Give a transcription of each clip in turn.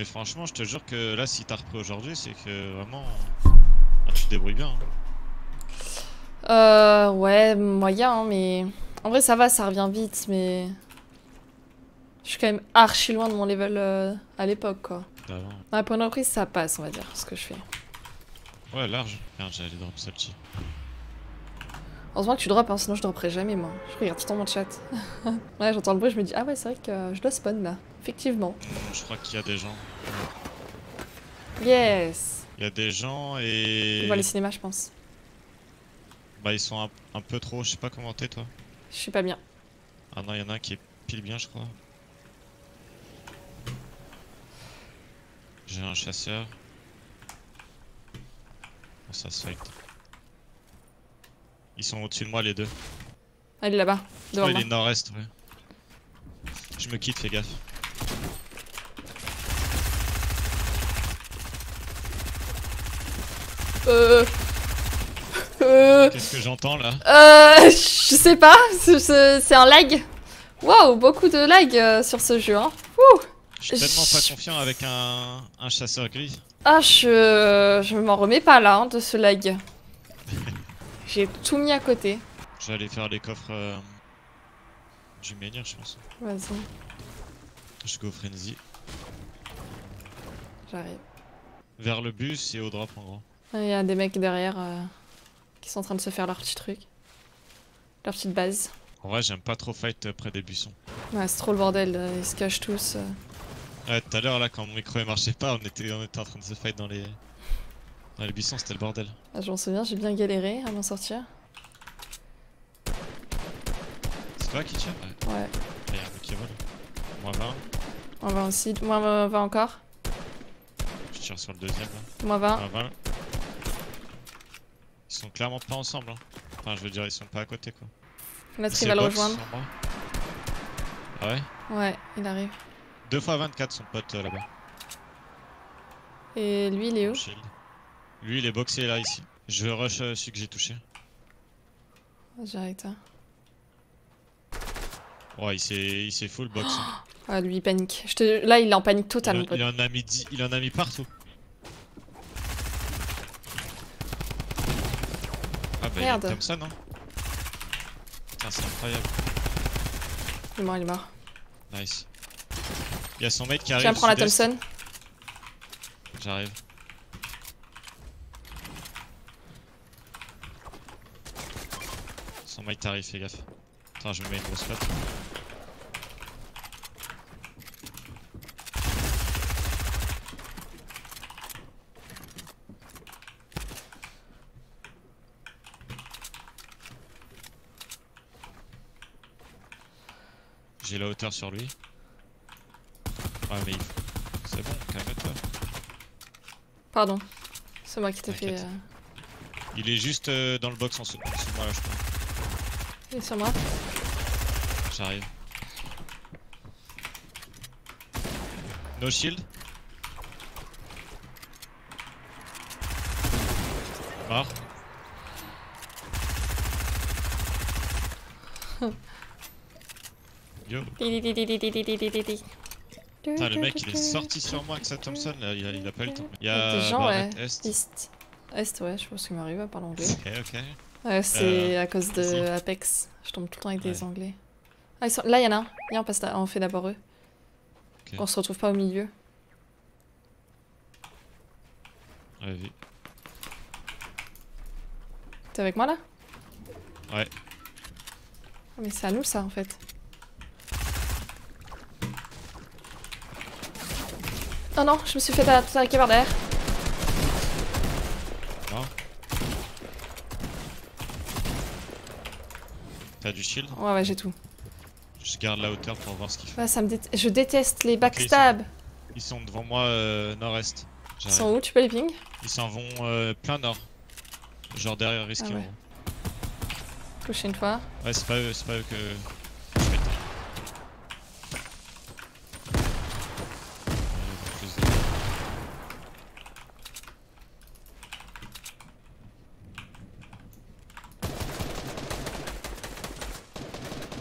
Mais franchement, je te jure que là, si t'as repris aujourd'hui, c'est que vraiment. ah, tu te débrouilles bien. hein. Euh, ouais, moyen, hein, mais... En vrai, ça va, ça revient vite, mais... Je suis quand même archi loin de mon level euh, à l'époque, quoi. D'avant. Ouais, pour une reprise, ça passe, on va dire, ce que je fais. Ouais, large. Merde, j'allais drop Salty. Heureusement que tu drops, hein, sinon je dropperai jamais, moi. Je regarde tout le temps mon chat. ouais, j'entends le bruit, je me dis, ah ouais, c'est vrai que je dois spawn, là. Effectivement. Je crois qu'il y a des gens. Yes Il y a des gens On et. voit les cinémas, je pense. Bah, ils sont un, un peu trop. Je sais pas comment t'es, toi. Je suis pas bien. Ah non, il y en a un qui est pile bien, je crois. J'ai un chasseur. Bon, ça se fight. Ils sont au-dessus de moi, les deux. Ah, il est là-bas, devant il est nord-est, ouais. Je me quitte, fais gaffe. Euh... Euh... Qu'est-ce que j'entends là? Euh... Je sais pas, c'est- un lag. Waouh, beaucoup de lag euh, sur ce jeu, hein. Ouh. Je suis tellement pas confiant avec un, un chasseur gris. Ah, je, je m'en remets pas là, hein, de ce lag. J'ai tout mis à côté. Je vais aller faire les coffres euh, du menhir, je pense. Vas-y, Je go frenzy. j'arrive. Vers le bus et au drop en gros. Il y a des mecs derrière euh, qui sont en train de se faire leur petit truc. Leur petite base. En vrai, j'aime pas trop fight près des buissons. Ouais, c'est trop le bordel, euh, ils se cachent tous. euh. Ouais, tout à l'heure là, quand mon micro il marchait pas, on était, on était en train de se fight dans les, dans les buissons, c'était le bordel. Ah, je m'en souviens, j'ai bien galéré à m'en sortir. C'est toi qui tire Ouais. Ouais, Ah, un mec qui vole. Moi 20, on va aussi. Moins 20, 20 encore. je tire sur le deuxième là. Moins 20. Moi 20. Ils sont clairement pas ensemble. Hein. Enfin, je veux dire, ils sont pas à côté quoi. L'autre il va le rejoindre. Ah ouais? Ouais, il arrive. 2 fois 24 son pote euh, là-bas. Et lui, il est où? Lui il est boxé là ici. Je rush euh, celui que j'ai touché. J'arrête. hein. Ouais, il s'est il s'est full box. hein. Ah, lui, il panique. Je te... Là, il est en panique totale, mon pote. il en a mis 10 il en a mis partout. Ah bah Merde. il est Thompson hein. Putain c'est incroyable. Il est mort, il est mort. Nice. Il y a son mate qui Je arrive. viens prendre la. Thompson. J'arrive. Son mate arrive, fais gaffe. Attends, je me mets une grosse patte. La hauteur sur lui. Ouais mais il. C'est bon, calme-toi. Pardon. C'est moi qui t'ai fait. Euh, Il est juste euh, dans le box en dessous en dessous de moi là je crois. Il est sur moi. J'arrive. No shield. Mort. Yo. Putain, le mec il est sorti sur moi avec sa Thompson là, il a, il a pas eu le temps. Il y a a des gens, ouais. Est. East. Est, ouais, je pense qu'il m'arrive à parler anglais. Ok, ok. C'est Euh, à cause de vas-y. Apex. Je tombe tout le temps avec des anglais. Ah, ils sont... Là, il y en a un. Viens, on, passe là- on fait d'abord eux. Ok. Qu'on se retrouve pas au milieu. Vu. T'es avec moi là? Ouais. Ah, Mais c'est à nous ça en fait. Oh non, je me suis fait attaquer par derrière. Mort. T'as du shield? Ouais, ouais, j'ai tout. Je garde la hauteur pour voir ce qu'ils font. Ouais, ça me dé- Je déteste les backstabs. Ils sont devant moi euh, nord-est. Ils sont où Tu peux les ping? Ils s'en vont euh, plein nord. Genre derrière risqué. Ah ouais. Touché une fois. Ouais, c'est pas eux, c'est pas eux que. je pète. Ouais, plus de-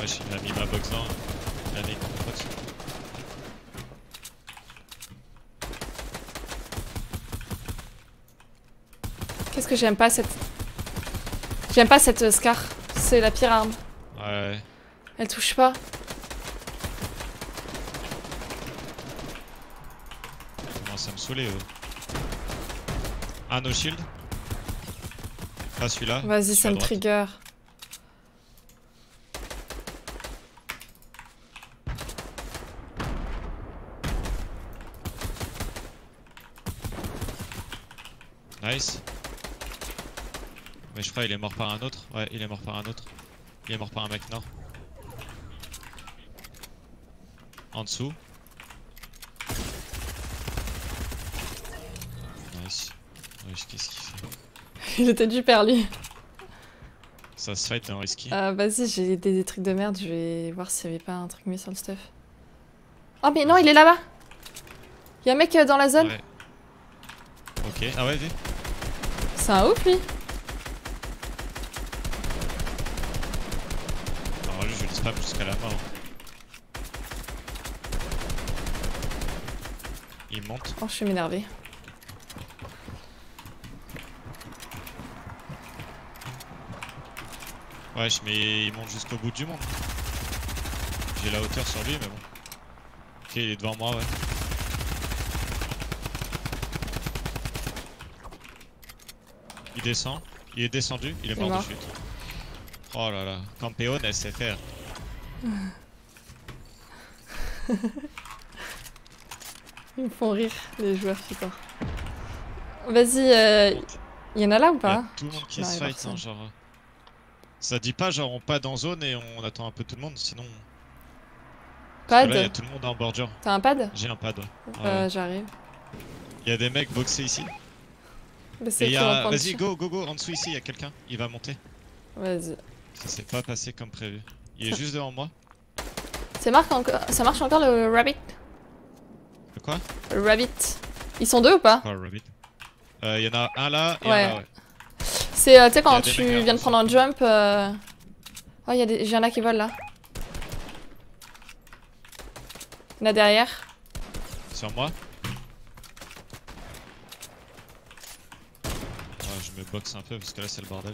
Ouais, j'ai mis ma box là. Il a mis une pote. Qu'est-ce que j'aime pas cette... J'aime pas cette euh, Scar. C'est la pire arme. Ouais. Elle touche pas. Ça me saouler. eux. Un no shield. Pas celui-là. Vas-y, ça me trigger. Nice. Mais je crois il est mort par un autre. Ouais, il est mort par un autre. Il est mort par un mec nord. En dessous. Nice. Wesh, qu'est-ce qu'il fait Il était du lui. Ça se fight dans risky. Euh, Vas-y, j'ai des, des trucs de merde. Je vais voir s'il y avait pas un truc mieux sur le stuff. Oh, mais non, il est là-bas. Il y a un mec euh, dans la zone. Ouais. Ok, ah ouais, vu. C'est un ouf, lui. Jusqu'à la mort. Il monte. Oh, je vais m'énerver. Wesh, mais il monte jusqu'au bout du monde. J'ai la hauteur sur lui, mais bon. Ok, il est devant moi, ouais. Il descend. Il est descendu. Il est Il est mort de chute. Oh là là. Campeon SFR. Ils me font rire, les joueurs FIFA. Vas-y, euh, y en a là ou y pas a tout le monde qui Non, se fight, hein, genre. Ça dit pas, genre, on pas dans zone et on attend un peu tout le monde, sinon. Parce que Là, il y a Pad tout le monde en border. T'as un pad J'ai un pad, ouais. Euh, ouais. J'arrive. Il y a des mecs boxés ici. Bah, a... Vas-y, go, go, go, en dessous ici, il y a quelqu'un. Il va monter. Vas-y. Ça s'est pas passé comme prévu. Il est juste devant moi. Marque encore... Ça marche encore le rabbit? De quoi? Le rabbit. Ils sont deux ou pas? Quoi, Rabbit? Euh, Il y en a un là et Ouais. un là, ouais. C'est, euh, tu sais, quand a tu viens de prendre un jump. euh, Oh, il y a des... J'en ai qui volent là. Il y en a derrière. Sur moi. Ouais, je me boxe un peu parce que là c'est le bordel.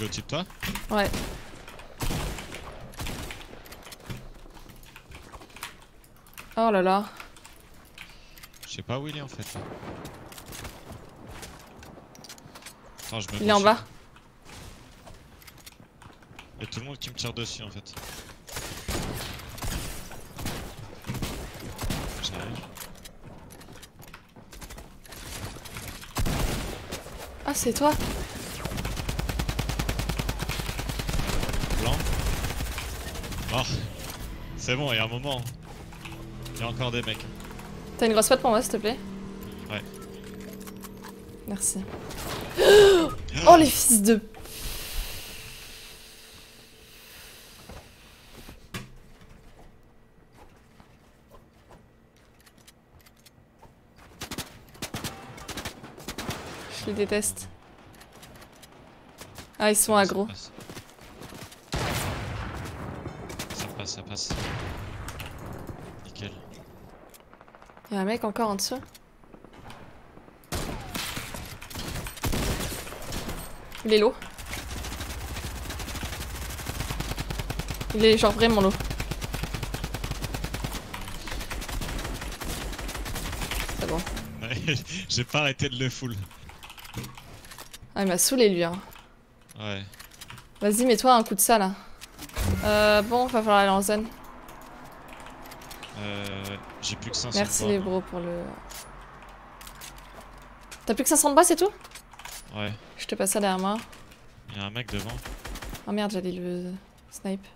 Il est au-dessus de toi Ouais. Oh là là. Je sais pas où il est en fait. là. Attends, je me Il est en bas. Il y a tout le monde qui me tire dessus en fait. Ah, c'est toi Blanc. Mort. C'est bon, il y a un moment. Il y a encore des mecs. T'as une grosse patte pour moi, s'il te plaît Ouais. Merci. Oh, les fils de... Je les déteste. Ah, ils sont aggro. Passe. Ça passe. Nickel. Il y a un mec encore en dessous. Il est low. Il est genre vraiment low. C'est bon. J'ai pas arrêté de le full. Ah, il m'a saoulé lui. Hein. Ouais. Vas-y, mets-toi un coup de ça là. Euh, bon, va falloir aller en zone. Euh, J'ai plus que 500 Merci les bros pour le. T'as plus que 500 de bois, c'est tout? Ouais. Je te passe ça derrière moi. Il y a un mec devant. Oh merde, j'allais le snipe.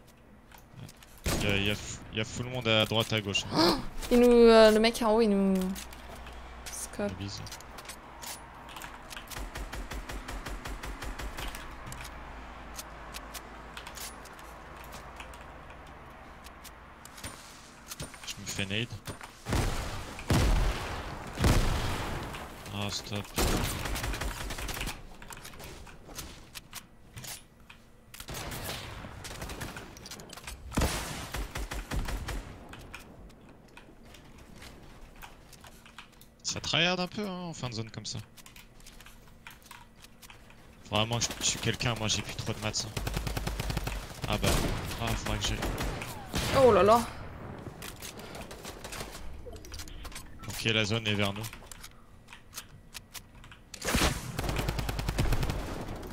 Il y a, y a full monde à droite, à gauche. Il nous. euh, le mec en haut, il nous. Scope. Fais nade. Ah stop. Ça tryhard un peu hein, en fin de zone comme ça. Vraiment je suis quelqu'un, moi j'ai plus trop de maths. hein. Ah bah, ah faudrait que j'ai... Oh là là. Ok la zone est vers nous.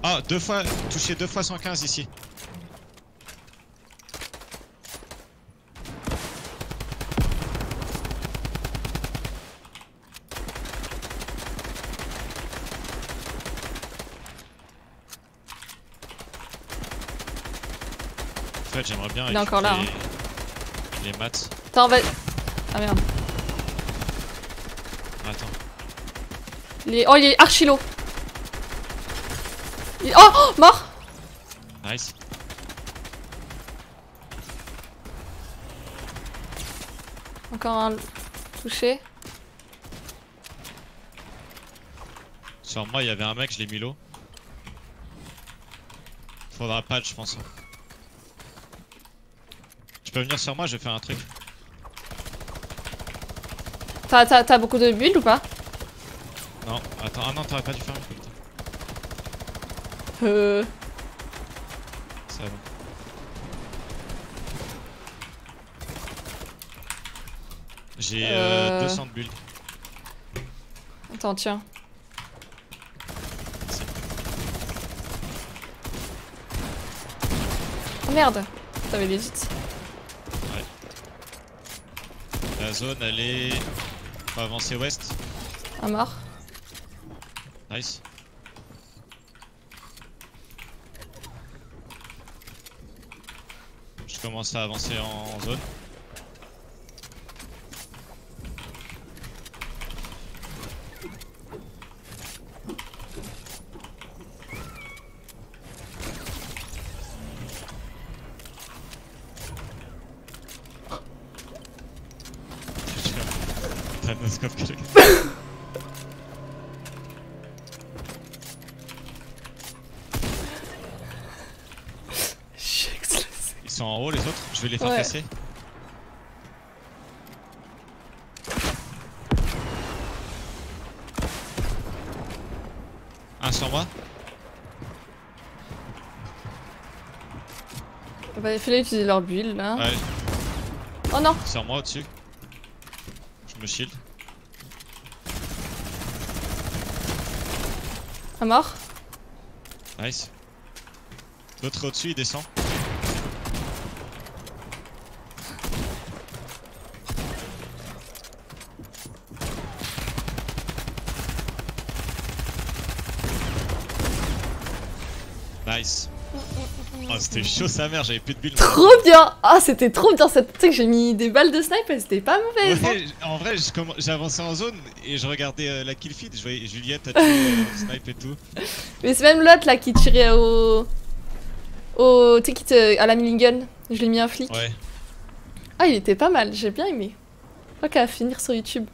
Ah, deux fois, touché deux fois 115 ici. En fait, j'aimerais bien Il est encore là, hein. récupérer Les maths. Attends, va... Ah merde. Attends. Il est... Oh, il est archi low. Il- Oh, oh, mort Nice. Encore un touché. Sur moi, il y avait un mec, je l'ai mis low. Faudra patch, je pense. Tu peux venir sur moi, je vais faire un truc. T'as- beaucoup de build ou pas? Non, attends, ah non, t'aurais pas dû faire un. Euh... C'est bon. J'ai euh, Euh. 200 de build. Attends, tiens. Oh merde T'avais vite. La zone, elle est. Faut avancer ouest. Un mort. Nice. Je commence à avancer en zone. T'as un sont en haut les autres, je vais les faire Ouais. casser. Un sur moi Bah, il fallait utiliser leur build là. Ouais, Oh non sur moi au-dessus. Je me shield. Un mort. Nice. L'autre au-dessus il descend. Nice. Oh, c'était chaud sa mère, j'avais plus de build. Trop bien Ah, c'était trop bien cette... Tu sais que j'ai mis des balles de snipe, elles étaient pas mauvaises. hein. En vrai, avancé en zone et je regardais euh, la kill feed, je voyais Juliette a tué euh, snipe et tout. Mais c'est même l'autre là qui tirait au... Au... Tu sais, qui te... à la milligun. Je l'ai mis un flic. Ouais. Ah, il était pas mal, j'ai bien aimé. Je crois qu'à finir sur YouTube.